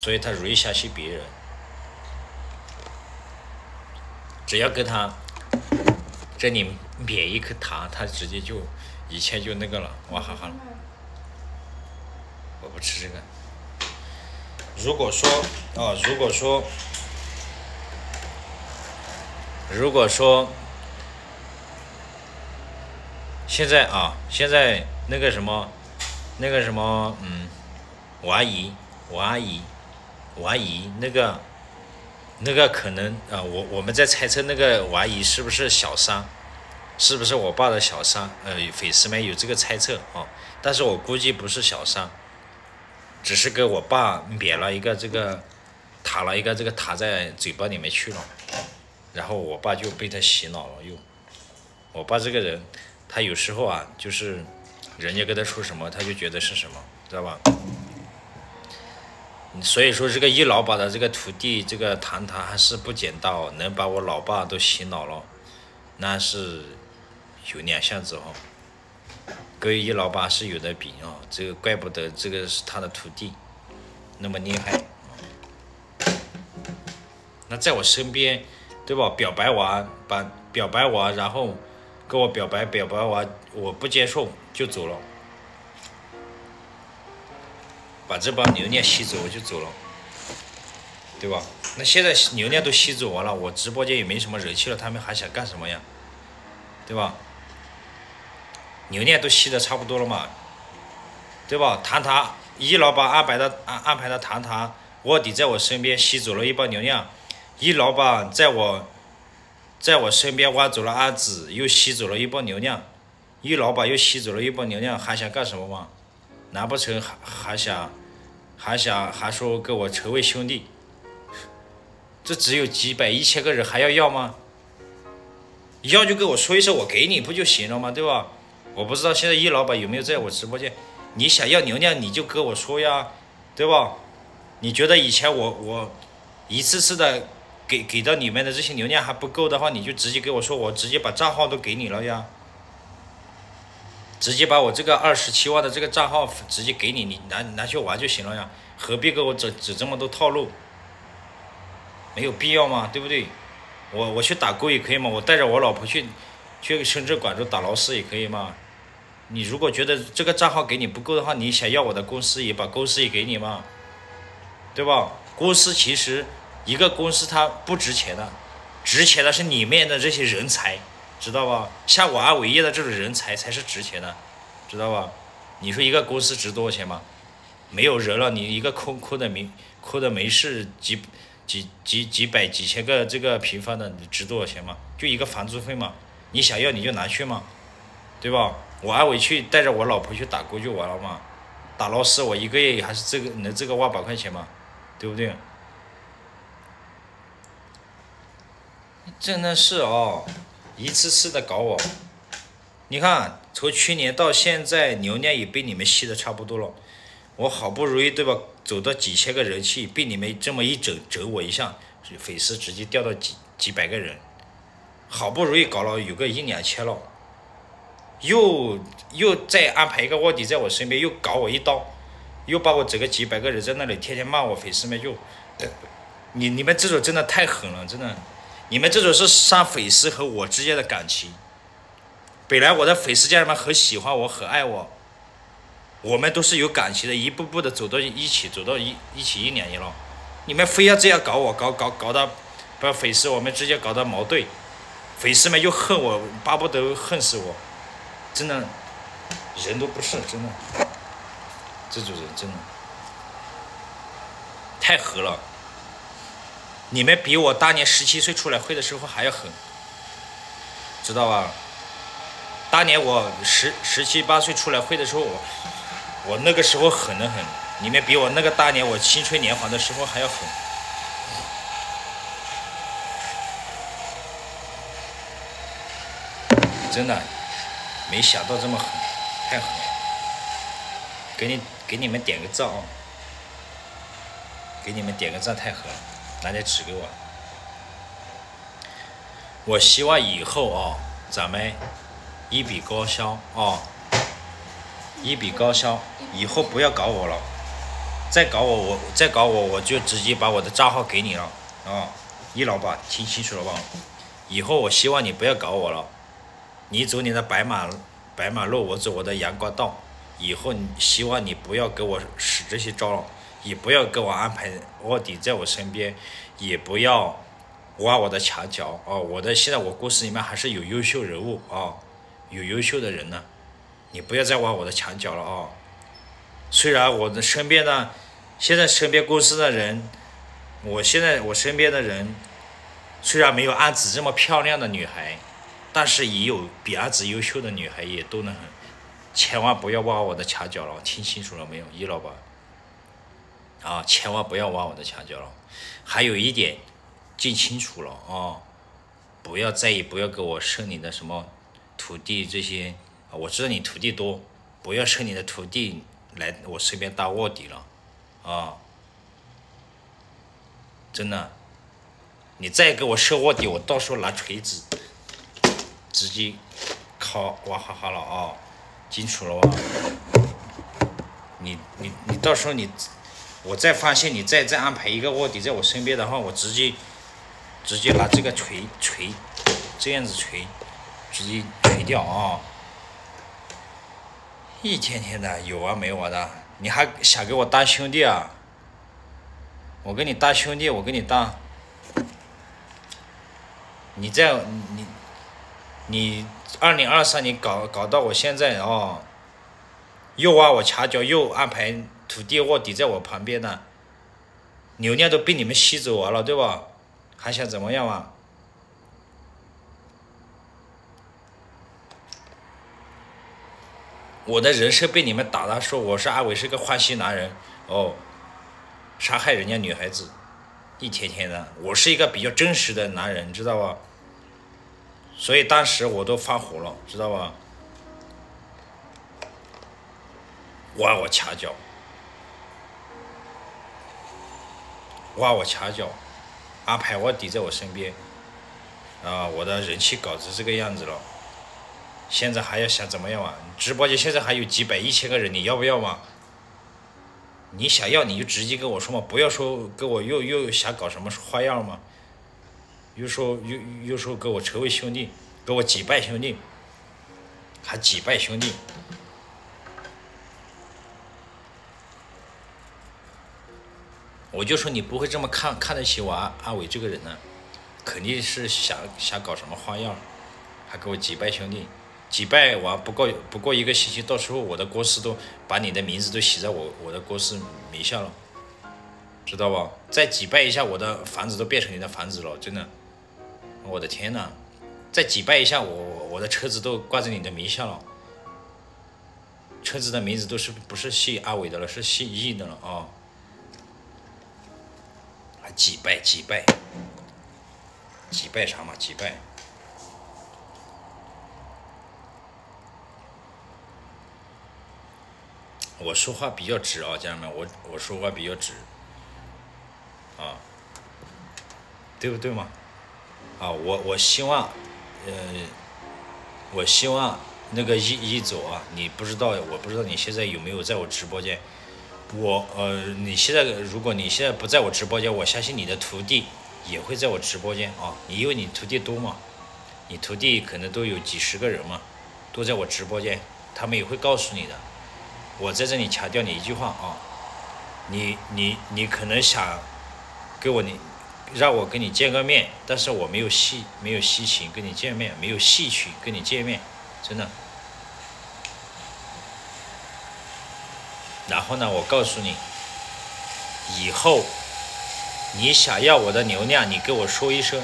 所以他容易相信别人。只要给他这里免一颗糖，他直接就一切就那个了，哇哈哈。我不吃这个。如果说啊，如果说，如果说现在啊，现在那个什么，那个什么，嗯，我阿姨，我阿姨，我阿姨那个，那个可能啊，我我们在猜测那个我阿姨是不是小三，是不是我爸的小三？呃，粉丝们有这个猜测啊，但是我估计不是小三。只是给我爸免了一个这个，塔了一个这个塔在嘴巴里面去了，然后我爸就被他洗脑了又。我爸这个人，他有时候啊，就是人家跟他说什么，他就觉得是什么，知道吧？所以说这个易老板的这个徒弟这个堂堂还是不简单哦，能把我老爸都洗脑了，那是有两下子哦。跟易老八是有的比哦，这个怪不得这个是他的徒弟，那么厉害。那在我身边，对吧？表白完，把表白完，然后跟我表白，表白完我不接受就走了，把这帮流量吸走我就走了，对吧？那现在流量都吸走完了，我直播间也没什么人气了，他们还想干什么呀？对吧？流量都吸的差不多了嘛，对吧？堂堂一老板安排的安安排的堂堂卧底在我身边吸走了一帮流量，一老板在我在我身边挖走了阿紫，又吸走了一波流量，一老板又吸走了一波流量，还想干什么吗？难不成还还想还想还说跟我成为兄弟？这只有几百一千个人还要要吗？要就跟我说一声，我给你不就行了吗？对吧？我不知道现在易老板有没有在我直播间？你想要流量你就跟我说呀，对吧？你觉得以前我我一次次的给给到你们的这些流量还不够的话，你就直接跟我说，我直接把账号都给你了呀，直接把我这个二十七万的这个账号直接给你，你拿拿去玩就行了呀，何必给我整整这么多套路？没有必要嘛，对不对？我我去打工也可以嘛，我带着我老婆去去深圳、广州打劳斯也可以嘛。你如果觉得这个账号给你不够的话，你想要我的公司也把公司也给你嘛，对吧？公司其实一个公司它不值钱的，值钱的是里面的这些人才，知道吧？像我阿伟业的这种人才才是值钱的，知道吧？你说一个公司值多少钱吗？没有人了，你一个空空的没空的没事几几几几百几千个这个平方的，你值多少钱吗？就一个房租费嘛，你想要你就拿去嘛，对吧？我阿伟去带着我老婆去打工就完了嘛，打劳斯我一个月还是这个能这个万把块钱嘛，对不对？真的是哦，一次次的搞我，你看从去年到现在流量也被你们吸的差不多了，我好不容易对吧，走到几千个人气，被你们这么一整整我一下，粉丝直接掉到几几百个人，好不容易搞了有个一两千了。又又再安排一个卧底在我身边，又搞我一刀，又把我整个几百个人在那里天天骂我，粉丝们又，你你们这种真的太狠了，真的，你们这种是伤粉丝和我之间的感情。本来我的粉丝家人们很喜欢我，很爱我，我们都是有感情的，一步步的走到一起，走到一一起一两年了，你们非要这样搞我，搞搞搞到把粉丝我们之间搞到矛盾，粉丝们又恨我，巴不得恨死我。真的，人都不是真的，这种人真的太狠了。你们比我当年十七岁出来混的时候还要狠，知道吧？当年我十十七八岁出来混的时候，我我那个时候狠的很。你们比我那个当年我青春年华的时候还要狠，真的。没想到这么狠，太狠了！给你给你们点个赞啊！给你们点个赞，太狠了！拿点纸给我。我希望以后啊，咱们一笔勾销啊，一笔勾销，以后不要搞我了。再搞我，我再搞我，我就直接把我的账号给你了啊！易老板，听清楚了吧？以后我希望你不要搞我了，你走你的白马白马路，我走我的阳光道。以后希望你不要给我使这些招了，也不要给我安排卧底在我身边，也不要挖我的墙角哦。我的现在我故事里面还是有优秀人物啊，有优秀的人呢，你不要再挖我的墙角了啊！虽然我的身边呢，现在身边公司的人，我现在我身边的人，虽然没有安子这么漂亮的女孩，但是也有比安子优秀的女孩，也都能很。千万不要挖我的墙角了，听清楚了没有，易老板？啊，千万不要挖我的墙角了。还有一点，记清楚了啊，不要在意，不要给我设你的什么土地这些。我知道你土地多，不要设你的土地来我身边当卧底了，啊，真的，你再给我设卧底，我到时候拿锤子直接敲哇哈哈了啊！清楚了吧？你你你到时候你，我再发现你再再安排一个卧底在我身边的话，我直接直接拿这个锤锤，这样子锤，直接锤掉啊！一天天的有完没完的，你还想给我当兄弟啊？我跟你当兄弟，我跟你当，你在你。你二零二三年搞搞到我现在哦，又挖我墙角，又安排土地卧底在我旁边呢，流量都被你们吸走完了，对吧？还想怎么样啊？我的人设被你们打了，说我是阿伟，是个花心男人哦，杀害人家女孩子，一天天的，我是一个比较真实的男人，知道吧？所以当时我都发火了，知道吧？挖我墙角，挖我墙角，安排卧底在我身边，啊，我的人气搞成这个样子了。现在还要想怎么样啊？直播间现在还有几百、一千个人，你要不要嘛？你想要你就直接跟我说嘛，不要说跟我又又想搞什么花样嘛。有时候有有时候跟我成为兄弟，跟我结拜兄弟，还结拜兄弟，我就说你不会这么看看得起我阿阿伟这个人呢，肯定是想想搞什么花样，还给我结拜兄弟，结拜完不过不过一个星期，到时候我的公司都把你的名字都写在我我的公司名下了，知道吧？再结拜一下，我的房子都变成你的房子了，真的。我的天呐，再祭拜一下我，我的车子都挂在你的名下了，车子的名字都是不是姓阿伟的了，是姓易的了啊！祭拜祭拜，祭拜啥嘛？祭拜。我说话比较直啊，家人们，我我说话比较直，啊，对不对嘛？啊，我我希望，呃，我希望那个一一走啊，你不知道，我不知道你现在有没有在我直播间。我呃，你现在如果你现在不在我直播间，我相信你的徒弟也会在我直播间啊。你因为你徒弟多嘛，你徒弟可能都有几十个人嘛，都在我直播间，他们也会告诉你的。我在这里强调你一句话啊，你你你可能想给我你。让我跟你见个面，但是我没有戏，没有戏情跟你见面，没有戏曲跟你见面，真的。然后呢，我告诉你，以后你想要我的流量，你跟我说一声，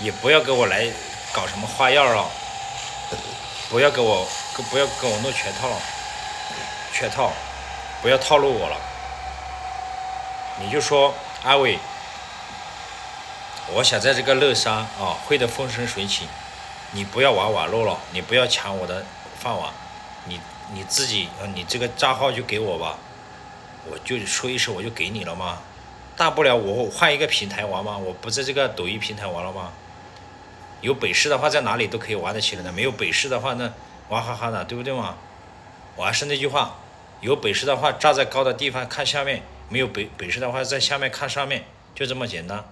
也不要给我来搞什么花样了，不要给我，不要跟我弄全套了，全套，不要套路我了。你就说阿伟。我想在这个乐山啊，会得风生水起。你不要玩网络了，你不要抢我的饭碗，你你自己，你这个账号就给我吧，我就说一声，我就给你了嘛。大不了我换一个平台玩嘛，我不在这个抖音平台玩了吗？有本事的话，在哪里都可以玩得起来的。没有本事的话，那娃哈哈的，对不对嘛？我还是那句话，有本事的话，站在高的地方看下面，没有本本事的话，在下面看上面，就这么简单，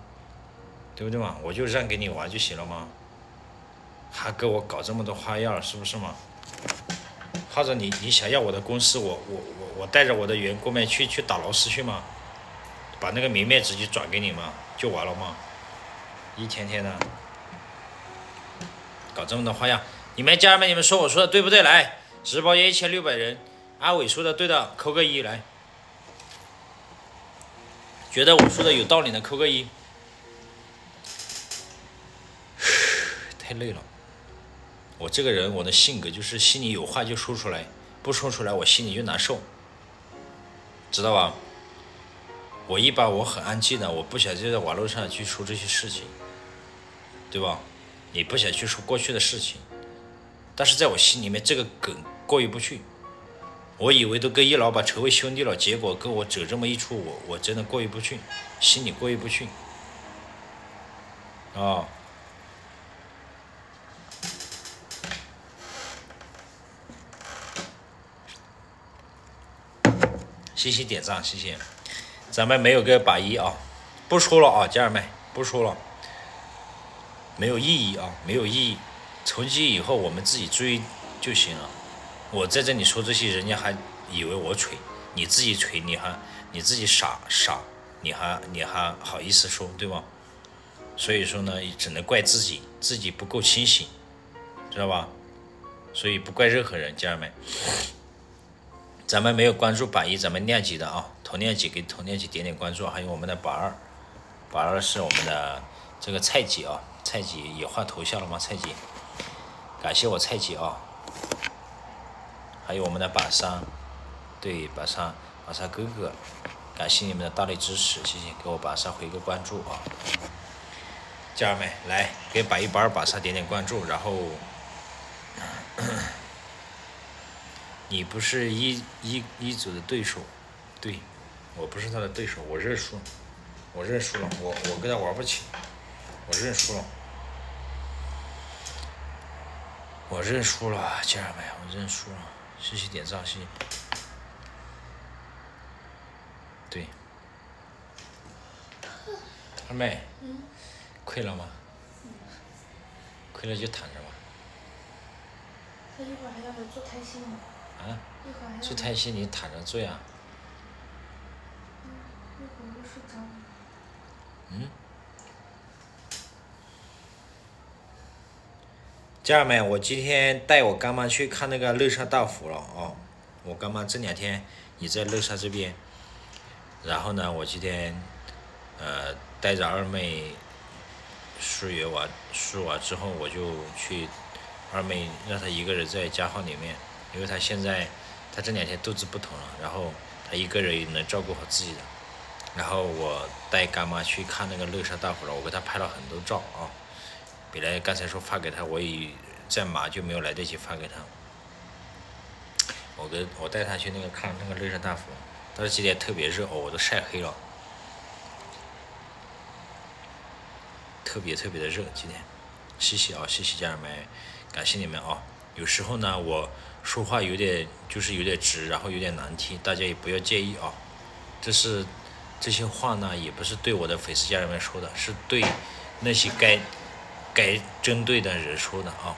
对不对嘛？我就让给你玩就行了吗？还给我搞这么多花样，是不是嘛？或者你你想要我的公司，我我我我带着我的员工们去去打螺丝去吗？把那个明面直接转给你吗？就完了吗？一天天的搞这么多花样，你们家人们，你们说我说的对不对？来，直播间一千六百人，阿伟说的对的，扣个一来。觉得我说的有道理的，扣个一。太累了。我这个人，我的性格就是心里有话就说出来，不说出来我心里就难受，知道吧？我一般我很安静的，我不想就在网络上去说这些事情，对吧？也不想去说过去的事情，但是在我心里面这个梗过意不去。我以为都跟一老板成为兄弟了，结果跟我整这么一出，我我真的过意不去，心里过意不去，啊。谢谢点赞，谢谢。咱们没有个榜一啊，不说了啊，家人们不说了，没有意义啊，没有意义。从今以后我们自己追就行了。我在这里说这些，人家还以为我吹，你自己吹，你还你自己傻傻，你还你还好意思说对吧？所以说呢，只能怪自己，自己不够清醒，知道吧？所以不怪任何人，家人们。咱们没有关注榜一，咱们亮级的啊，同亮级给同亮级点点关注，还有我们的榜二，榜二是我们的这个菜姐啊，菜姐也换头像了吗？菜姐，感谢我菜姐啊，还有我们的榜三，对榜三榜三哥哥，感谢你们的大力支持，谢谢，给我榜三回个关注啊，家人们来给榜一榜二榜三点点关注，然后。你不是一一一组的对手，对，我不是他的对手，我认输，我认输了，我我跟他玩不起，我认输了，我认输了，家人们，我认输了，谢谢点赞，谢谢，对，二妹，嗯。亏了吗？亏了就躺着吧。他一会儿还要做开心呢。啊，做胎心你躺着做呀。嗯。家人们，我今天带我干妈去看那个乐山大佛了哦！我干妈这两天也在乐山这边，然后呢，我今天呃带着二妹输液完输完之后，我就去二妹让她一个人在家号里面。因为他现在，他这两天肚子不疼了，然后他一个人也能照顾好自己的。然后我带干妈去看那个乐山大佛了，我给他拍了很多照啊。本来刚才说发给他，我也在忙，就没有来得及发给他。我跟我带他去那个看那个乐山大佛，但是今天特别热哦，我都晒黑了，特别特别的热今天。谢谢啊，谢谢家人们，感谢你们啊。有时候呢，我。说话有点就是有点直，然后有点难听，大家也不要介意啊。这是这些话呢，也不是对我的粉丝家人们说的，是对那些该该针对的人说的啊，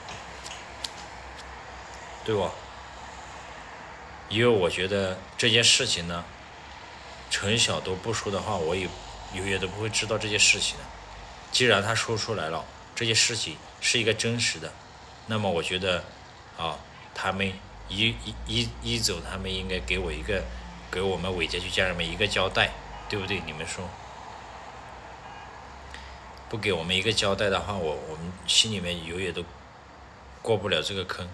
对吧？因为我觉得这件事情呢，陈晓都不说的话，我也永远都不会知道这件事情的。既然他说出来了，这件事情是一个真实的，那么我觉得啊。他们一一一一走，他们应该给我一个，给我们伟家区家人们一个交代，对不对？你们说，不给我们一个交代的话，我我们心里面永远都过不了这个坑，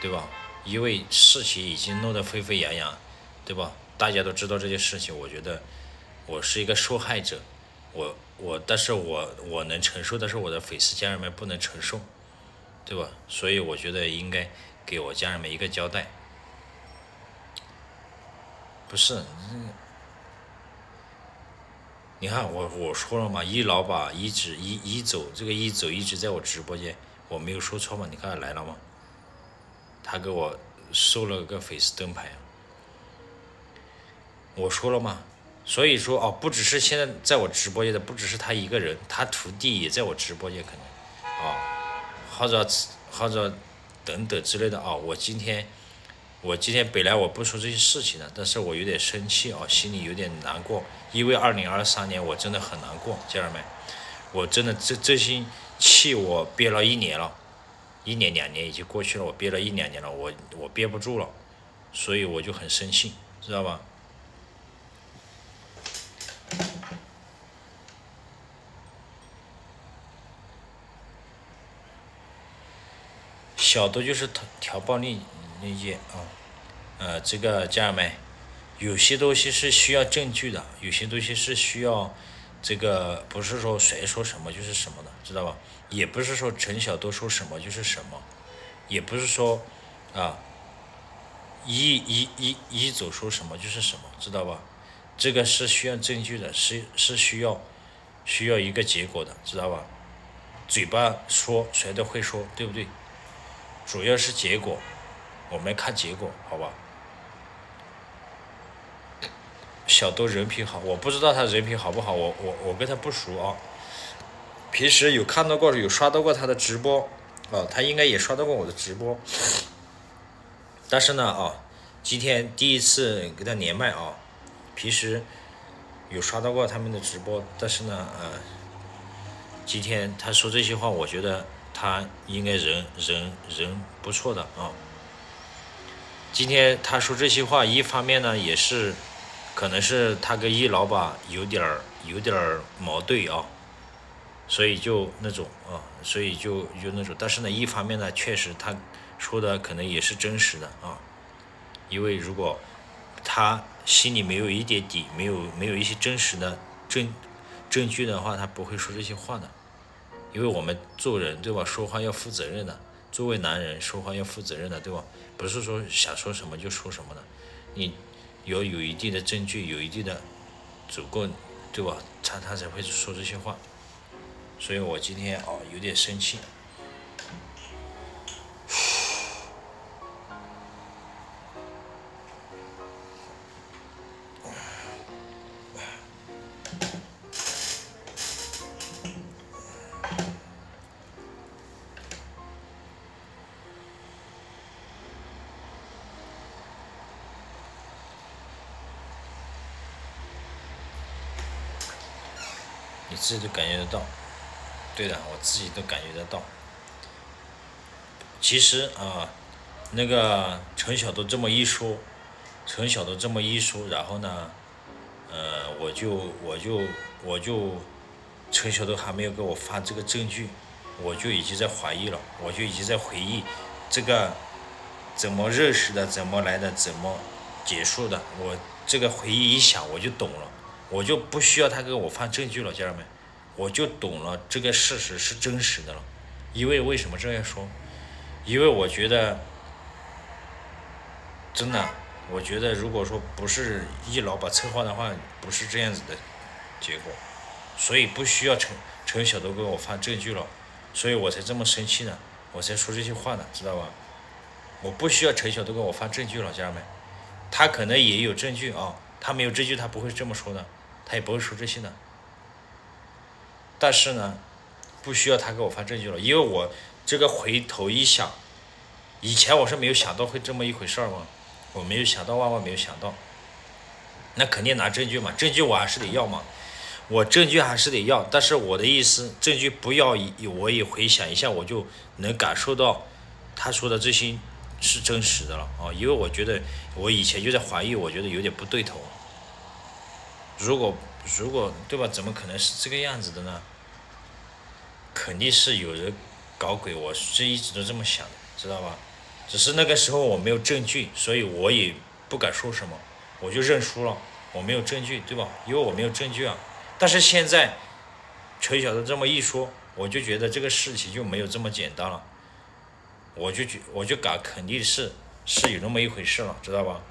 对吧？因为事情已经弄得沸沸扬扬，对吧？大家都知道这件事情，我觉得我是一个受害者，我我，但是我我能承受，但是我的粉丝家人们不能承受。对吧？所以我觉得应该给我家人们一个交代。不是，你看我我说了嘛，一老板一直一一走，这个一走一直在我直播间，我没有说错嘛？你看来了吗？他给我收了个粉丝灯牌。我说了嘛，所以说哦，不只是现在在我直播间的，不只是他一个人，他徒弟也在我直播间，可能，或者或者等等之类的啊。我今天我今天本来我不说这些事情的，但是我有点生气啊，心里有点难过，因为二零二三年我真的很难过，家人们，我真的这这心气我憋了一年了，一年两年已经过去了，我憋了一两年了，我我憋不住了，所以我就很生气，知道吧？小的就是调调暴力那些啊，呃，这个家人们，有些东西是需要证据的，有些东西是需要这个，不是说谁说什么就是什么的，知道吧？也不是说陈晓都说什么就是什么，也不是说啊，一一一一走说什么就是什么，知道吧？这个是需要证据的，是是需要需要一个结果的，知道吧？嘴巴说谁都会说，对不对？主要是结果，我们看结果，好吧？小豆人品好，我不知道他人品好不好，我我我跟他不熟啊。平时有看到过，有刷到过他的直播，啊，他应该也刷到过我的直播。但是呢，啊，今天第一次跟他连麦啊。平时有刷到过他们的直播，但是呢，呃，今天他说这些话，我觉得他应该人人人不错的啊。今天他说这些话，一方面呢也是，可能是他跟易老板有点儿有点儿矛盾啊，所以就那种啊，所以就就那种，但是呢，一方面呢，确实他说的可能也是真实的啊，因为如果他。心里没有一点底，没有没有一些真实的证证据的话，他不会说这些话的。因为我们做人对吧，说话要负责任的。作为男人，说话要负责任的，对吧？不是说想说什么就说什么的。你要有一定的证据，有一定的足够，对吧？他他才会说这些话。所以我今天哦有点生气。自己都感觉得到，对的，我自己都感觉得到。其实啊，那个陈晓都这么一说，陈晓都这么一说，然后呢，呃，我就我就我就，陈晓都还没有给我发这个证据，我就已经在怀疑了，我就已经在回忆这个怎么认识的，怎么来的，怎么结束的。我这个回忆一想，我就懂了，我就不需要他给我发证据了，家人们。我就懂了，这个事实是真实的了，因为为什么这样说？因为我觉得，真的，我觉得如果说不是易老板策划的话，不是这样子的结果，所以不需要陈陈晓都给我发证据了，所以我才这么生气呢，我才说这些话的，知道吧？我不需要陈晓都给我发证据了，家人们，他可能也有证据啊，他没有证据，他不会这么说的，他也不会说这些的。但是呢，不需要他给我发证据了，因为我这个回头一想，以前我是没有想到会这么一回事儿嘛，我没有想到，万万没有想到，那肯定拿证据嘛，证据我还是得要嘛，我证据还是得要，但是我的意思，证据不要，我也回想一下，我就能感受到他说的这些是真实的了啊，因为我觉得我以前就在怀疑，我觉得有点不对头，如果。如果对吧？怎么可能是这个样子的呢？肯定是有人搞鬼，我是一直都这么想的，知道吧？只是那个时候我没有证据，所以我也不敢说什么，我就认输了。我没有证据，对吧？因为我没有证据啊。但是现在陈晓的这么一说，我就觉得这个事情就没有这么简单了。我就觉，我就敢肯定是是有那么一回事了，知道吧？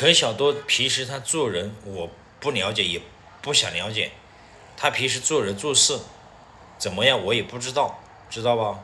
陈小多平时他做人我不了解，也不想了解，他平时做人做事怎么样，我也不知道，知道吧？